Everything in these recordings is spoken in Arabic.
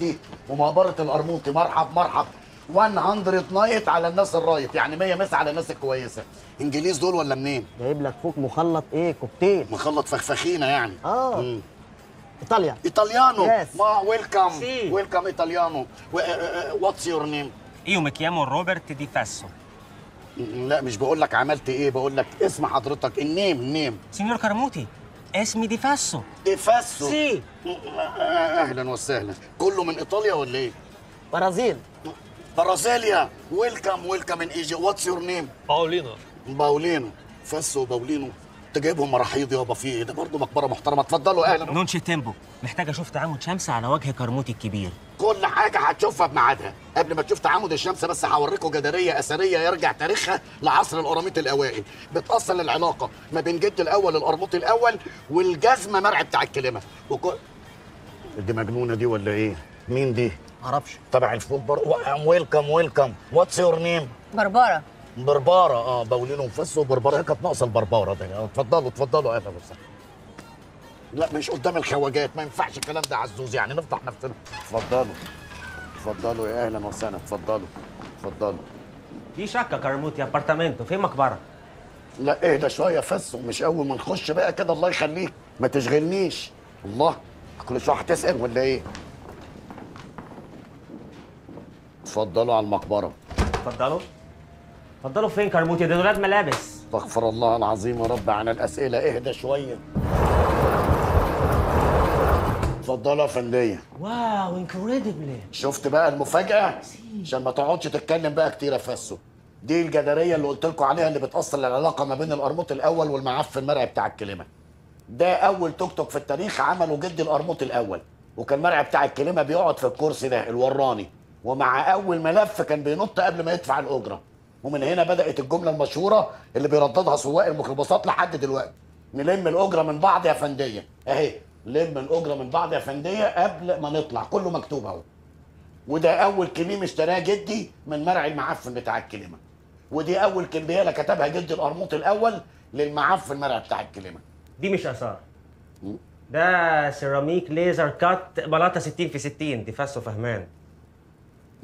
دي ومقبرة القرموطي مرحب مرحب. 100 night على الناس ال right. يعني 100 مسا على الناس الكويسة. إنجليز دول ولا منين؟ جايب لك فوق مخلط إيه؟ كوكتيل. مخلط فخفخينة يعني. آه. مم. إيطاليا. إيطاليانو. Yes. ما welcome. welcome italiano. what's your name mi chiamo Robert Di Fesso. لا مش بقول لك عملت إيه بقول لك اسم حضرتك. ال name ال name. Signor Carmuti, اسمي دي فاسو. ديفاسو Sì. أهلا وسهلا. كله من إيطاليا ولا إيه؟ برازيل. برازيليا. welcome welcome in Egypt. what's your name باولينو. باولينو. فاسو باولينو. انت جايبهم مراحيض يابا في إيه ده برضه مقبرة محترمة. اتفضلوا أهلا. non c'è tempo. محتاج أشوف تعامد شمس على وجه كرموتي الكبير. كل حاجة هتشوفها بميعادها قبل ما تشوف تعامد الشمس بس هوريكم جدارية أثرية يرجع تاريخها لعصر القراميط الاوائل بتأصل العلاقة ما بين جد الأول القرموطي الأول والجزمه مرعي بتاع الكلمة. وكل دي مجنونة دي ولا إيه؟ مين دي؟ معرفش. تبع ال football. welcome welcome. what's your name بربرة بربارة آه باولينو وفس وبرباره هي كانت ناقصه البربارة دي آه، اتفضلوا اتفضلوا أهلا وسهلا لا مش قدام الخواجات ما ينفعش الكلام ده عزوز يعني. نفضح نفسنا. اتفضلوا اتفضلوا يا أهلا وسهلا. اتفضلوا اتفضلوا دي شقة كرموتي ابارتامنتو في مقبرة. لا اهدى شوية فس ومش أول ما نخش بقى كده. الله يخليك. ما تشغلنيش. الله كل شوية هتسأل ولا إيه؟ اتفضلوا على المقبرة. اتفضلوا. اتفضلوا فين كرموتي؟ ده دولاب ملابس. استغفر الله العظيم يا رب عن الأسئلة اهدى شوية اتفضلوا يا فندية wow incredibile. شفت بقى المفاجأة؟ عشان ما تقعدش تتكلم بقى كتير يا فاسو. دي الجدارية اللي قلت لكم عليها اللي بتأصل العلاقة ما بين القرموط الأول والمعفن المرعي بتاع الكلمة. ده أول توك توك في التاريخ عمله جدي القرموط الأول، وكان المرعي بتاع الكلمة بيقعد في الكرسي ده الوراني، ومع أول ملف كان بينط قبل ما يدفع الأجرة. ومن هنا بدأت الجملة المشهورة اللي بيرددها سواق الميكروباصات لحد دلوقتي. نلم الأجرة من بعض يا فندية، أهي لم الأجرة من بعض يا فندية قبل ما نطلع، كله مكتوب أهو. وده أول كميم اشتراه جدي من مرعي المعفن بتاع الكلمة ودي أول كمبياله كتبها جدي القرموط الأول للمعفن مرعي بتاع الكلمة دي مش آثار. ده سيراميك ليزر كات بلاطة 60 في 60 دي فاسو فهمان.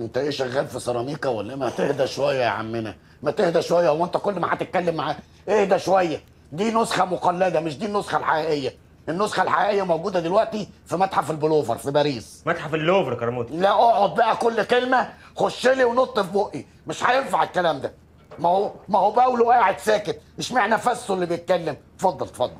انت إيه شغال في سيراميكا ولا إيه؟ ما تهدى شوية يا عمنا ما تهدى شوية. هو انت كل ما هتتكلم معاه اهدى شوية. دي نسخة مقلدة مش دي النسخة الحقيقية. النسخة الحقيقية موجودة دلوقتي في متحف البلوفر في باريس. متحف اللوفر كرموتي. لا اقعد بقى كل كلمة خش لي ونط في بقي. مش هينفع الكلام ده. ما هو ما هو باولو قاعد ساكت. اشمعنى فاسو اللي بيتكلم؟ اتفضل اتفضل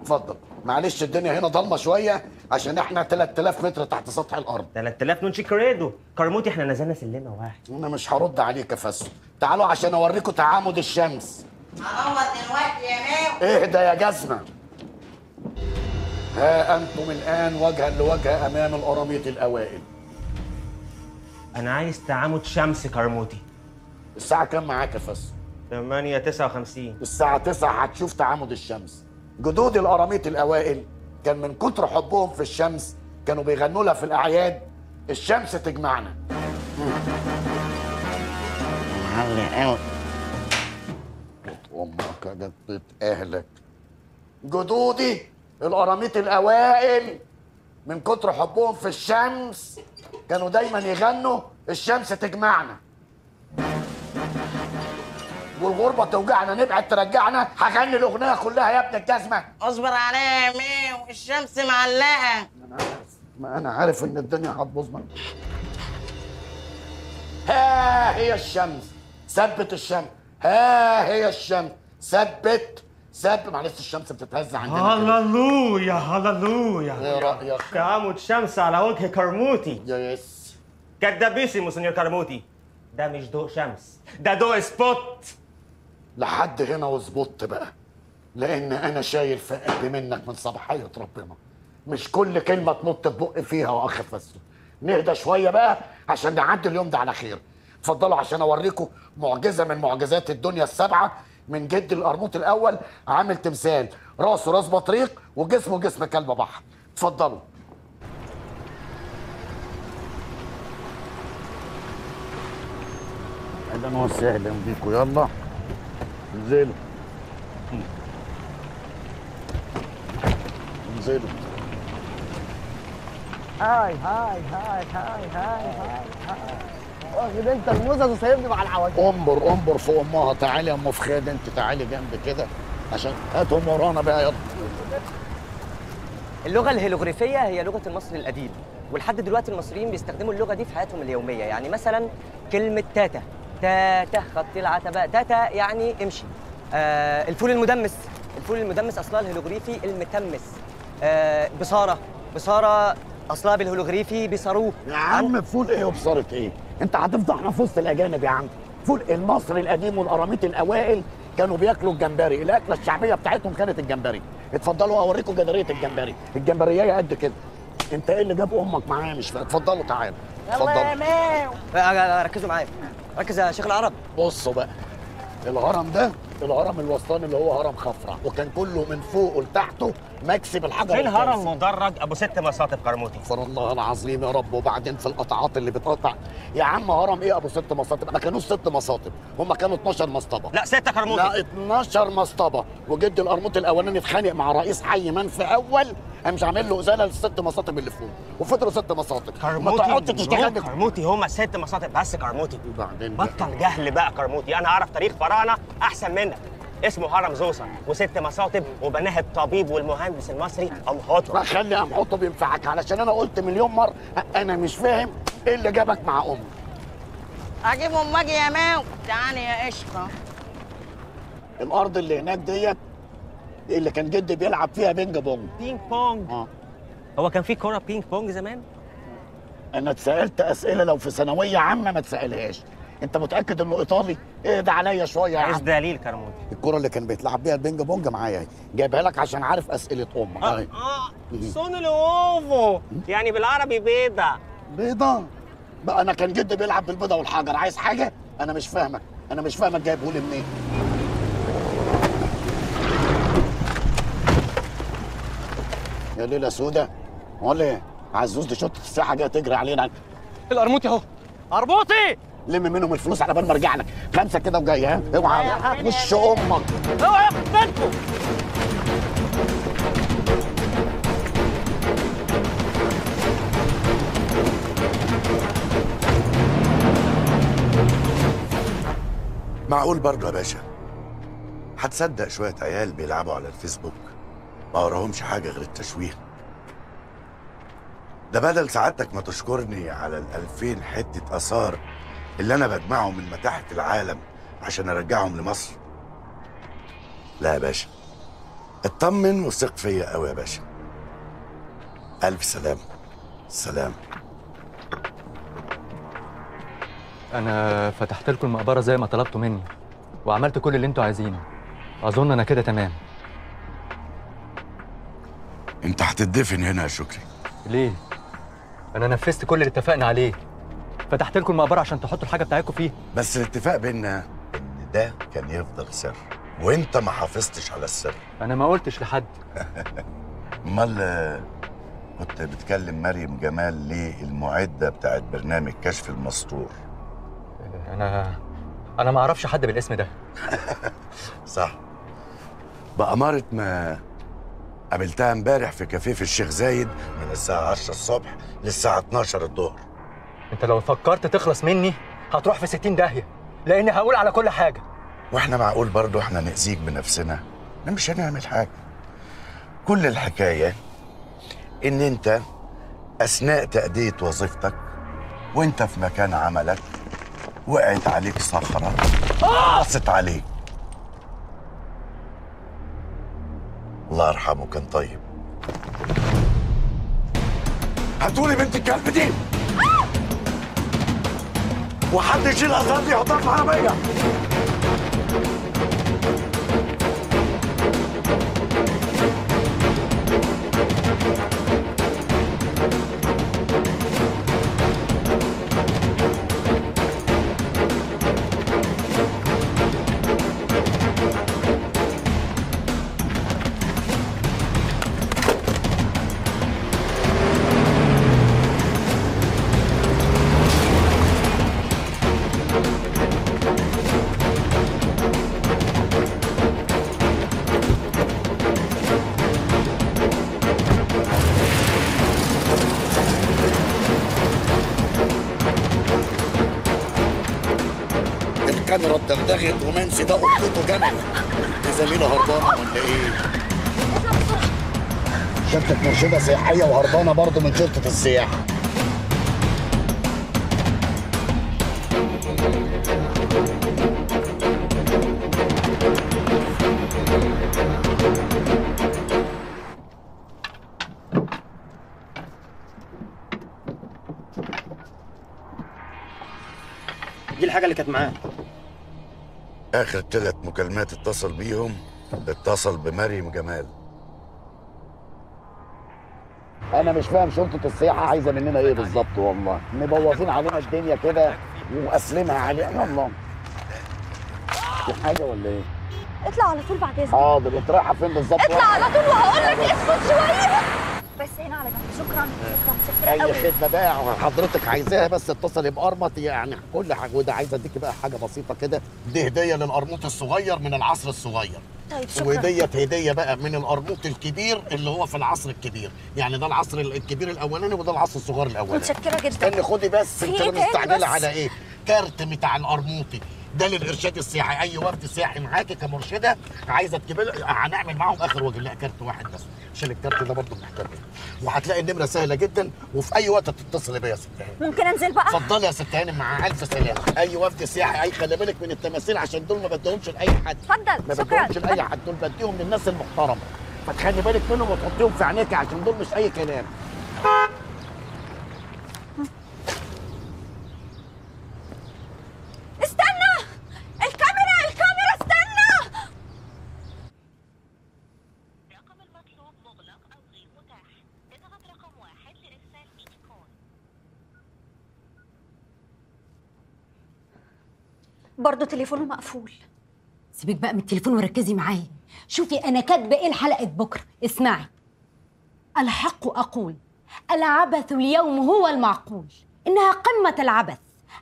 اتفضل. معلش الدنيا هنا ضلمة شوية عشان إحنا 3000 متر تحت سطح الأرض. 3000 non ci credo. كرموتي إحنا نزلنا سلمة واحد. أنا مش هرد عليك يا فاسو تعالوا عشان اوريكم تعامد الشمس. هنقعد دلوقتي يا ماو. اهدى يا جزمة. ها أنتم الآن وجها لوجه أمام القراميط الأوائل. أنا عايز تعامد شمس كرموتي. الساعة كام معاك يا فاسو 8 59 الساعة 9 هتشوف تعامد الشمس. جدود القراميط الأوائل كان من كتر حبهم في الشمس كانوا بيغنوا لها في الأعياد الشمس تجمعنا. معلق قوي أمك يا جدة أهلك. جدودي القراميط الأوائل من كتر حبهم في الشمس كانوا دايما يغنوا الشمس تجمعنا. والغربة توجعنا نبعد ترجعنا. هغني الأغنية كلها يا ابن الجزمة. اصبر عليا يا ماو الشمس معلقة. أنا عارف ما أنا عارف إن الدنيا هتبوظ مني ها هي الشمس ثبت الشمس. ها هي الشمس ثبت ثبت. معلش الشمس بتتهز عندنا. هللويا هللويا. إيه رأيك؟ تعامد شمس على وجه كرموتي. yes. كدابيسيمو signor كرموتي. ده مش ضوء شمس ده ضوء spot. لحد هنا وظبطت بقى. لأن أنا شايل في قلبي منك من صباحية ربنا. مش كل كلمة تنط بقي فيها وأخر فسه نهدى شوية بقى عشان نعدي اليوم ده على خير. اتفضلوا عشان أوريكم معجزة من معجزات الدنيا السبعة. من جد القرموط الأول عامل تمثال. راسه راس بطريق وجسمه جسم كلب بحر. اتفضلوا. أهلا وسهلا بيكم. يلا. انزلوا. انزلوا. هاي هاي هاي هاي هاي هاي هاي. واخد انت الموزة وسايبني مع العواجيز انبر انبر في امها. تعالي يا ام فخاد انت تعالي جنب كده. عشان هاتهم ورانا بقى يلا. اللغة الهيروغليفية هي لغة المصري القديم ولحد دلوقتي المصريين بيستخدموا اللغة دي في حياتهم اليومية. يعني مثلا كلمة تاتا. تاتا خط العتبة. تاتا يعني امشي. آه الفول المدمس. الفول المدمس أصلها الهيروغليفي المتمس. آه بصارة. بصارة أصلها بالهيروغليفي بصاروه يا عم فول إيه وبصارة إيه؟ أنت هتفضحنا في وسط الأجانب يا عم. فول المصري القديم والقراميط الأوائل كانوا بياكلوا الجمبري. الأكلة الشعبية بتاعتهم كانت الجمبري. اتفضلوا أوريكم جداريه الجمبري. الجمبرية قد كده. أنت إيه اللي جاب أمك معايا؟ مش فاهم. اتفضلوا يا اتفضلوا. ماو. ركزوا معايا. ركز يا شيخ العرب. بصوا بقى. الهرم ده الهرم الوسطاني اللي هو هرم خفرع وكان كله من فوق لتحته مكسب الحجر في الهرم الكنسي. مدرج أبو ست مساطب كرموتي استغفر الله العظيم يا رب. وبعدين في القطعات اللي بتقطع. يا عم هرم إيه أبو ست مساطب ما كانوش ست مساطب هم كانوا 12 مسطبه لا ستة كرموتي لا 12 مسطبه وجد القرموط الأولاني اتخانق مع رئيس حي منفي أول قام مش عامل له إزالة للست مساطب اللي فوق وفضلوا ست مساطب ما تقعدش كرموتي هما ست مساطب بس كرموتي وبعدين. بطل جهل بقى كرموتي أنا أعرف تاريخ فراعنة أحسن منك اسمه هرم زوسر وست مساطب وبناه الطبيب والمهندس المصري امهاتهم ما خلي قام حطه بينفعك علشان أنا قلت مليون مرة أنا مش فاهم إيه اللي جابك مع أمك أجيب أمك يا ماو. تعالي يا قشطه الأرض اللي هناك ديت اللي كان جدي بيلعب فيها بينج بونج. بينج بونج. آه. هو كان في كوره بينج بونج زمان؟ أنا اتسألت أسئلة لو في ثانوية عامة ما تسألهاش. أنت متأكد إنه إيطالي؟ إيه ده عليا شوية يا عايز عم. دليل كرموتي الكرة اللي كان بيتلعب بيها البينج بونج معايا. جايبها لك عشان عارف أسئلة أمك. آه اهي آه sono l'uovo يعني بالعربي بيضة. بيضة. بقى أنا كان جدي بيلعب بالبيضة والحجر. عايز حاجة؟ أنا مش فاهمك. أنا مش فاهمك جايبه لي منين. يا ليله سودا ولا إيه عزوز دي شطه الساحه جاية تجري علينا. القرموطي اهو. قرموطي! لم منهم الفلوس على بال ما ارجع لك خمسة كده وجاي ها؟ اوعى. وش أمك؟ اوعى ياخد بالكم معقول برضه يا باشا؟ هتصدق شوية عيال بيلعبوا على الفيسبوك. ما وراهمش حاجة غير التشويه. ده بدل سعادتك ما تشكرني على الألفين حتة آثار اللي أنا بجمعهم من متاحف العالم عشان أرجعهم لمصر. لا يا باشا. اطمن وثق فيا قوي يا باشا. ألف سلام. سلام. أنا فتحت لكم المقبرة زي ما طلبتوا مني وعملت كل اللي أنتوا عايزينه. أظن أنا كده تمام. أنت هتدفن هنا يا شكري. ليه؟ أنا نفذت كل اللي اتفقنا عليه. فتحت لكم المقبرة عشان تحطوا الحاجة بتاعتكم فيه. بس الاتفاق بينا إن ده كان يفضل سر وأنت ما حافظتش على السر. أنا ما قلتش لحد. أمال آه، كنت بتكلم مريم جمال ليه المعدة بتاعت برنامج كشف المستور؟ أنا أنا ما أعرفش حد بالاسم ده. صح. بأمارة ما قابلتها امبارح في كافيه في الشيخ زايد من الساعة 10 الصبح للساعة 12 الظهر. انت لو فكرت تخلص مني هتروح في 60 داهية لأني هقول على كل حاجة. وإحنا معقول برضو إحنا نأذيك بنفسنا؟ إحنا مش هنعمل حاجة. كل الحكاية إن أنت أثناء تأدية وظيفتك وأنت في مكان عملك وقعت عليك صخرة قصت عليك. الله يرحمه كان طيب. هاتولي بنت الكلب دي! وحد يشيل الاثار دي يحطها في عربيه اتدغدغت ومنسي ده قطته جمل. دي زميله هربانه ولا إيه؟ شركة مرشدة سياحية وهربانة برضه من شركة السياحة. دي الحاجة اللي كانت معاه. آخر ثلاث مكالمات اتصل بيهم اتصل بمريم جمال. أنا مش فاهم شرطة السياحة عايزة مننا إيه بالظبط والله. مبوظين علينا الدنيا كده ومقسمها علينا يلا. في حاجة ولا إيه؟ اطلع على طول بعد إذنك. حاضر. أنت رايحة فين بالظبط؟ اطلع على طول وهقول لك اسكت شوية. بس هنا على جنب. شكرا شكرا. شكرا أي خدمة بقى حضرتك عايزاها بس اتصلي بقرمط يعني كل حاجة وده عايز اديكي بقى حاجة بسيطة كده دي هدية للقرموط الصغير من العصر الصغير. طيب شكرا. وديت هدية بقى من القرموط الكبير اللي هو في العصر الكبير. يعني ده العصر الكبير الأولاني وده العصر الصغير الأولاني. متشكرة جدا. استني خدي بس انت تاني مستعجلة؟ على إيه؟ كارت بتاع القرموطي ده للإرشاد السياحي. أي وفد سياحي معاكي كمرشدة عايزة تجيب هنعمل معاهم آخر وجه لا كارت واحد بس. عشان الكارت ده برضه محتاج. وهتلاقي النمرة سهلة جدا وفي أي وقت تتصلي بيا يا ست هانم ممكن أنزل بقى؟ اتفضلي يا ست هانم مع ألف سلامة. أي وفد سياحي أي خلي بالك من التماثيل عشان دول ما بديهمش لأي حد. اتفضل ما بديهمش لأي حد دول بديهم للناس المحترمة. فتخلي بالك منهم وتحطيهم في عينيك عشان دول مش أي كلام. برضه تليفونه مقفول. سيبك بقى من التليفون وركزي معايا. شوفي أنا كاتبة إيه لحلقه بكرة. اسمعي. الحق أقول العبث اليوم هو المعقول. إنها قمة العبث.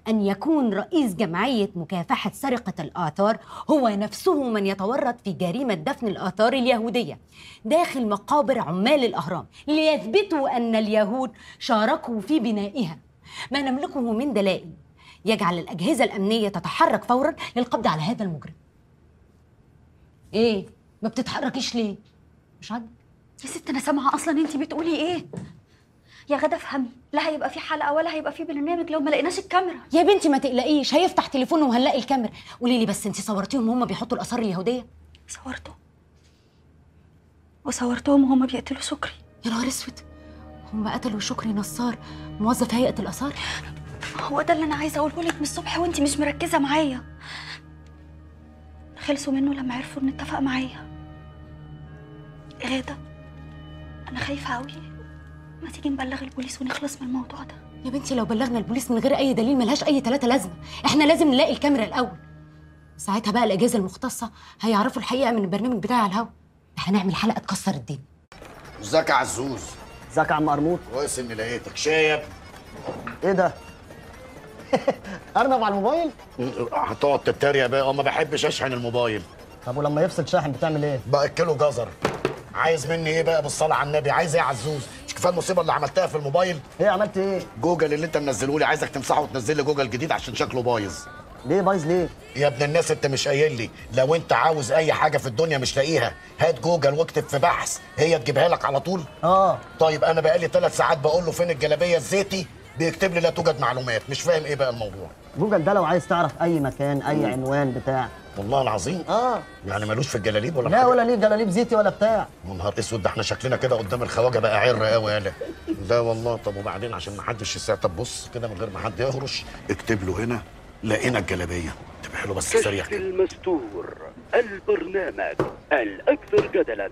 أن يكون رئيس جمعية مكافحة سرقة الآثار هو نفسه من يتورط في جريمة دفن الآثار اليهودية. داخل مقابر عمال الأهرام ليثبتوا أن اليهود شاركوا في بنائها. ما نملكه من دلائل. يجعل الأجهزة الأمنية تتحرك فورا للقبض على هذا المجرم. إيه؟ ما بتتحركيش ليه؟ مش عاجبك؟ يا ست أنا سامعة أصلا انت بتقولي إيه؟ يا غدا افهمي. لا هيبقى في حلقة ولا هيبقى في برنامج لو ما لقيناش الكاميرا. يا بنتي ما تقلقيش هيفتح تليفونه وهنلاقي الكاميرا. قولي لي بس انت صورتيهم وهم بيحطوا الآثار اليهودية؟ صورته وصورتهم وهما بيقتلوا شكري. يا نهار أسود. هم قتلوا شكري نصار موظف هيئة الآثار؟ هو ده اللي أنا عايزة أقوله لك من الصبح وانت مش مركزة معايا. خلصوا منه لما عرفوا إن اتفق معايا. غادة أنا خايفة قوي ما تيجي نبلغ البوليس ونخلص من الموضوع ده. يا بنتي لو بلغنا البوليس من غير أي دليل ملهاش أي تلاتة لازمة. إحنا لازم نلاقي الكاميرا الأول. ساعتها بقى الأجهزة المختصة هيعرفوا الحقيقة من البرنامج بتاعي على الهوا. هنعمل حلقة تكسر الدنيا. ازيك يا عزوز؟ ازيك يا عم قرموط كويس إني لقيتك. شايب؟ إيه ده؟ ارنب على الموبايل؟ هتقعد تتريق بقى. ما بحبش أشحن الموبايل. طب ولما يفصل شاحن بتعمل إيه؟ بأكله جزر. عايز مني إيه بقى بالصلاة على النبي؟ عايز إيه يا عزوز؟ مش كفاية المصيبة اللي عملتها في الموبايل؟ إيه عملت إيه؟ جوجل اللي أنت منزله لي. عايزك تمسحه وتنزل لي جوجل جديد عشان شكله بايظ. ليه بايظ ليه؟ يا ابن الناس أنت مش قايل لي. لو أنت عاوز أي حاجة في الدنيا مش لاقيها. هات جوجل واكتب في بحث. هي تجيبها لك على طول. آه. طيب أنا بقالي ثلاث ساعات بقول له فين الجلابية الزيتي؟ بيكتب لي لا توجد معلومات مش فاهم إيه بقى الموضوع. جوجل ده لو عايز تعرف أي مكان أي عنوان بتاع. والله العظيم؟ آه. يعني ملوش في الجلاليب ولا لا حاجة؟ ولا ليه جلاليب زيتي ولا بتاع. يا نهار أسود ده إحنا شكلنا كده قدام الخواجة بقى عر قوي يالا لا والله طب وبعدين عشان ما حدش يساعد طب بص كده من غير ما حد يهرش اكتب له هنا لقينا الجلابية. اكتبها له بس سريع كشف كده. المستور البرنامج الأكثر جدلا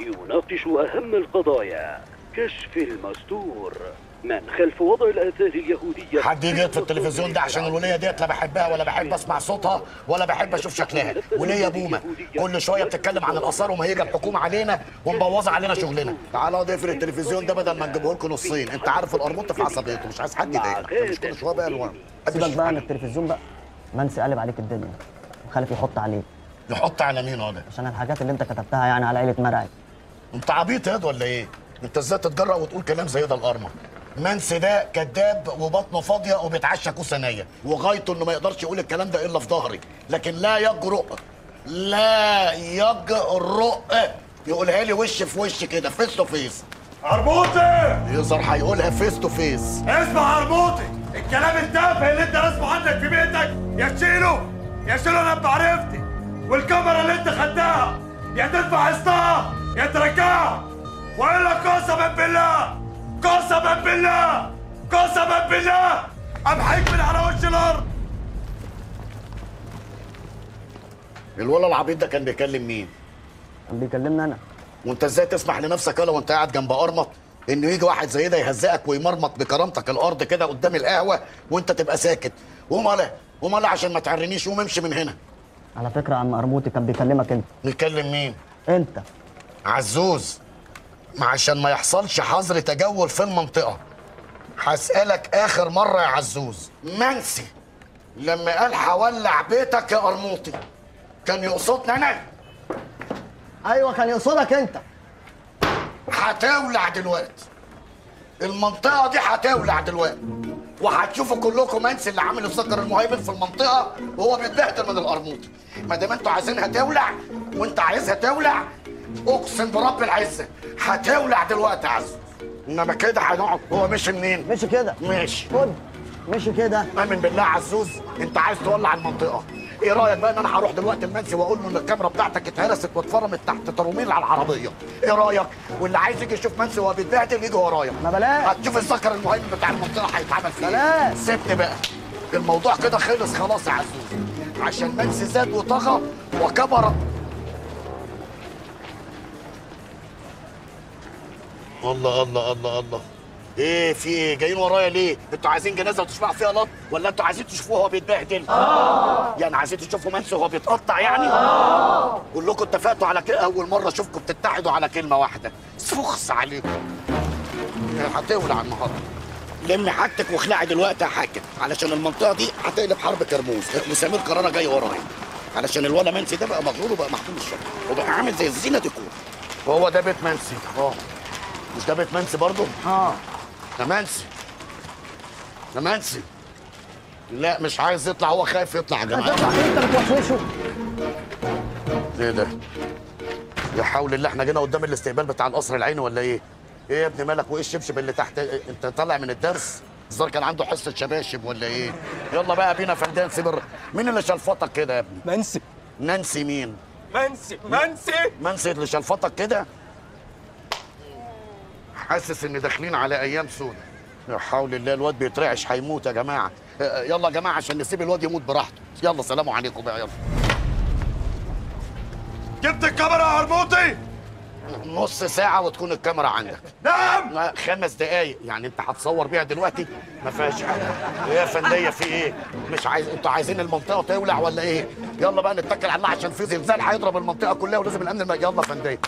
يناقش أهم القضايا. كشف المستور. من خلف وضع الآثار اليهودية. حد يجي يطفي التلفزيون ده عشان الولية ديت لا بحبها ولا بحب أسمع صوتها ولا بحب أشوف شكلها. ولية بومة. كل شوية بتتكلم عن الآثار وما هيجي الحكومة علينا ومبوظة علينا شغلنا. تعالى اقعد اقفل التلفزيون ده بدل ما نجيبه لكم نصين. انت عارف القرموط في عصبيته مش عايز حد يضايقك. مش كل شوية بقى الوان سيبك بقى من التلفزيون بقى. منسي قلب عليك الدنيا. وخلف يحط عليك يحط على مين هذا عشان الحاجات اللي انت كتبتها يعني على عيله مرعي انت عبيط ياد ولا إيه؟ انت إزاي تتجرأ وتقول كلام زي ده القرمة؟ منسي ده كذاب وبطنه فاضية وبيتعشى كوسة نية. وغايته إنه ما يقدرش يقول الكلام ده إلا في ظهري. لكن لا يجرؤ لا يجرؤ. يقولها لي وش في وش كده face to face عربوطي! يظهر هيقولها face to face اسمع عربوطي! الكلام التافه اللي انت راسمه عندك في بيتك يا تشيله يا تشيله أنا بعرفتي والكاميرا اللي انت خدتها يا تدفع قسطها يا ترجعها وإلا قسما بالله. قسما بالله! قسما بالله! امحيك من على وش الأرض! الولد العبيط ده كان بيكلم مين؟ كان بيكلمني أنا. وأنت إزاي تسمح لنفسك يلا وانت قاعد جنب قرمط إنه يجي واحد زي ده يهزقك ويمرمط بكرامتك الأرض كده قدام القهوة وأنت تبقى ساكت. وماله وماله عشان ما تعرنيش قوم امشي من هنا. على فكرة عم قرموطي كان بيكلمك أنت. نتكلم مين؟ أنت. عزوز. عشان ما يحصلش حظر تجول في المنطقة. هسألك آخر مرة يا عزوز. منسي. لما قال هولع بيتك يا قرموطي كان يقصدني أنا؟ أيوه كان يقصدك أنت. هتولع دلوقتي. المنطقة دي هتولع دلوقتي. وهتشوفوا كلكم منسي اللي عامل الذكر المهيمن في المنطقة وهو بيتبهدل من القرموطي ما دام أنتوا عايزينها تولع وانت عايزها تولع اقسم برب العزة هتولع دلوقتي يا عزوز إنما كده هنقعد. هو مشي منين؟ مشي كده. ماشي. خد. مشي كده. آمن بالله عزوز أنت عايز تولع المنطقة. إيه رأيك بقى إن أنا هروح دلوقتي المنسي وأقول له إن الكاميرا بتاعتك اتهرست واتفرمت تحت تروميل على العربية؟ إيه رأيك؟ واللي عايز يجي يشوف منسي وهو بيتبهدل يجي ورايا. ما بلاش. هتشوف الذكر المهيمن بتاع المنطقة هيتعمل فيه بلاش. إيه سيبني بقى. الموضوع كده خلص خلاص يا عزوز. عشان منسي زاد وطغى وكبر الله الله الله الله. إيه في إيه؟ جايين ورايا ليه؟ أنتوا عايزين جنازة وتشبعوا فيها لط ولا أنتوا عايزين تشوفوه وهو بيتبهدل؟ آه يعني عايزين تشوفوا منسي وهو بيتقطع يعني؟ آه كلكم اتفقتوا على كده؟ أول مرة أشوفكم بتتحدوا على كلمة واحدة. فخس عليكم. هتولع النهارده. لمي حاجتك واخلعي دلوقتي يا حاجة علشان المنطقة دي هتقلب حرب كرموز. وسمير قراره جاي ورايا. علشان الولا منسي ده بقى مغرور وبقى محمول الشر وبقى عامل زي الزينة ديكور. وهو ده بيت منسي. آه. مش ده بيت منسي برضه؟ آه ده منسي ده منسي لا مش عايز يطلع هو خايف يطلع يا جماعة هتطلع انت بتوشوشه إيه ده؟ يا حول الله إحنا جينا قدام الاستقبال بتاع القصر العيني ولا إيه؟ إيه يا ابني مالك وايه الشبشب اللي تحت إيه؟ انت طالع من الدرس؟ الظاهر كان عنده حصة شباشب ولا إيه؟ يلا بقى بينا فندان سيبر مين اللي شلفطك كده يا ابني؟ منسي نانسي مين؟ منسي منسي منسي اللي شلفطك كده؟ حاسس إن داخلين على أيام سودة. يا حول الله الواد بيترعش هيموت يا جماعة. آه، يلا يا جماعة عشان نسيب الواد يموت براحته. يلا سلام عليكم بقى يلا. جبت الكاميرا يا عربوطي نص ساعة وتكون الكاميرا عندك. نعم! لا، خمس دقايق. يعني انت هتصور بيها دلوقتي؟ ما فيهاش حاجة. إيه يا فندية في إيه؟ مش عايز أنتوا عايزين المنطقة تولع ولا إيه؟ يلا بقى نتكل على الله عشان في زلزال هيضرب المنطقة كلها ولازم الأمن الم... يلا فندية.